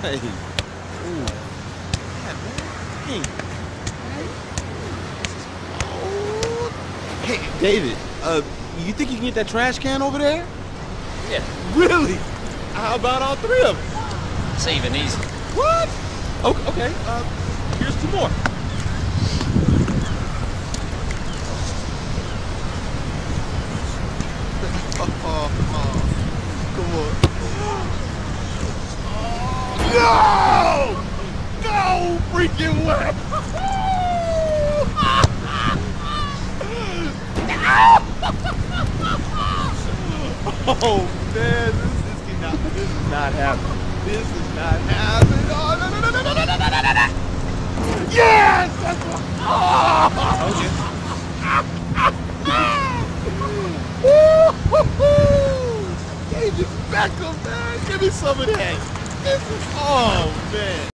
Hey. Ooh. Yeah, man. Hey. Hey, David, uh, you think you can get that trash can over there? Yeah. Really? How about all three of them? It's even easy. What? Okay, okay. Uh, here's two more. Oh, come on. No! No freaking way! Oh man, this, this cannot, this is not happening. This is not happening. Oh no no no no no no no no no no! Yes! That's what. Oh! Okay. David Beckham, man, give me some of that. This is, oh man.